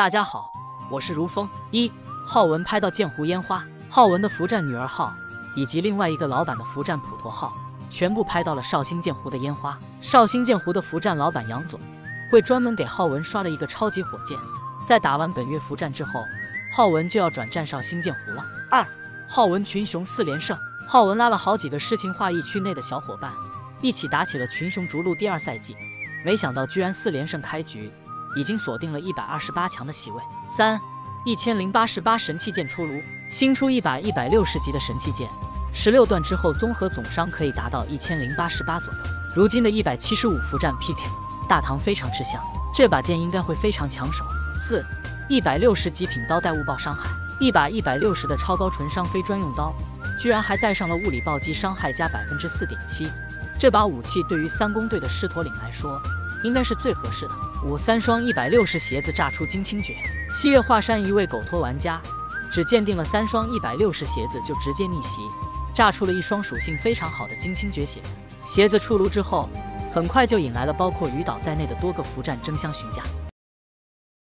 大家好，我是如风。一浩文拍到剑湖烟花，浩文的伏战女儿号以及另外一个老板的伏战普陀号，全部拍到了绍兴剑湖的烟花。绍兴剑湖的伏战老板杨总会专门给浩文刷了一个超级火箭。在打完本月伏战之后，浩文就要转战绍兴剑湖了。二浩文群雄四连胜，浩文拉了好几个诗情画意区内的小伙伴，一起打起了群雄逐鹿第二赛季，没想到居然四连胜开局。已经锁定了一百二十八强的席位。三，一千零八十八神器剑出炉，新出一把一百六十级的神器剑，十六段之后综合总伤可以达到一千零八十八左右。如今的一百七十五伏战 PK，大唐非常吃香，这把剑应该会非常抢手。四，一百六十极品刀带物爆伤害，一把一百六十的超高纯伤非专用刀，居然还带上了物理暴击，伤害加百分之四点七。这把武器对于三公队的狮驼岭来说，应该是最合适的。五三双一百六十鞋子炸出金青诀，西岳华山一位狗托玩家只鉴定了三双一百六十鞋子就直接逆袭，炸出了一双属性非常好的金青诀鞋。鞋子出炉之后，很快就引来了包括鱼岛在内的多个服战争相询价。